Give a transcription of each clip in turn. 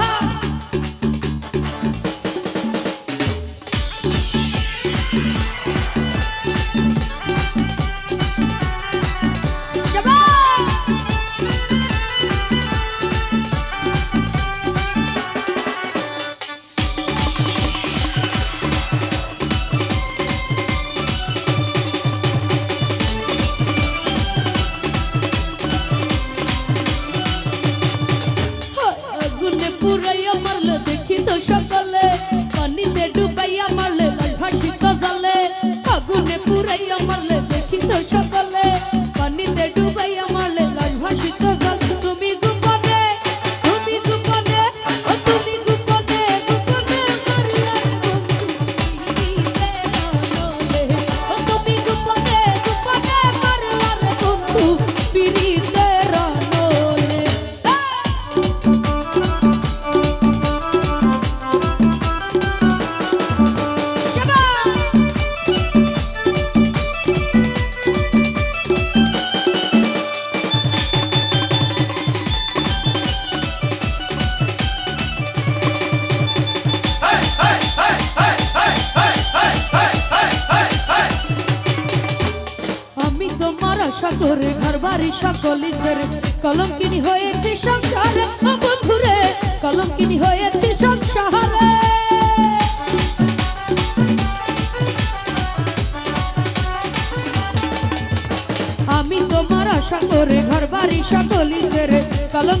heart. Dubai. ঘর বাড়ি সকলি সেরে হয়েছে সংসারে। বন্ধুরে হয়েছে সংসারে। আমি তোমার আশা করে ঘর বাড়ি সকলি সেরে কলম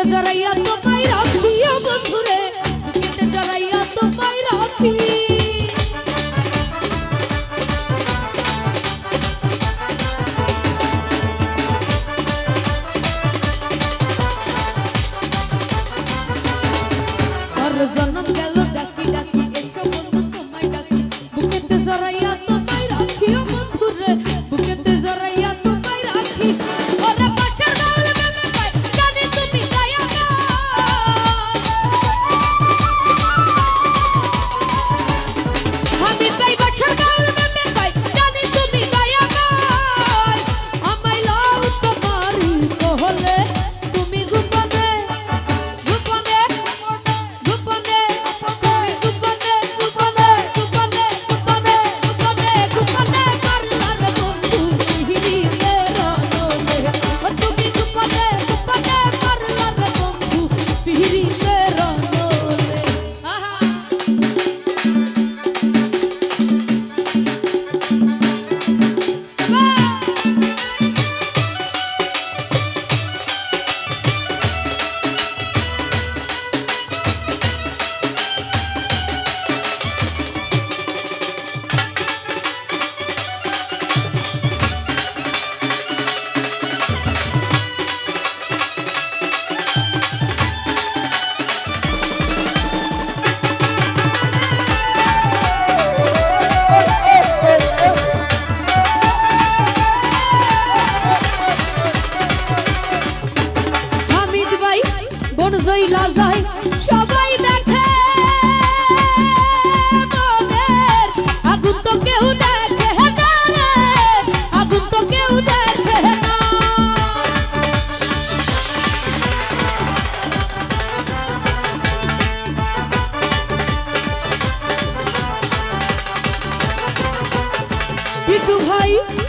বুকেতে জড়াইয়া তো পাই রাখিও বন্ধুরে বুকেতে জড়াইয়া তো পাই রাখি জন্য ভাই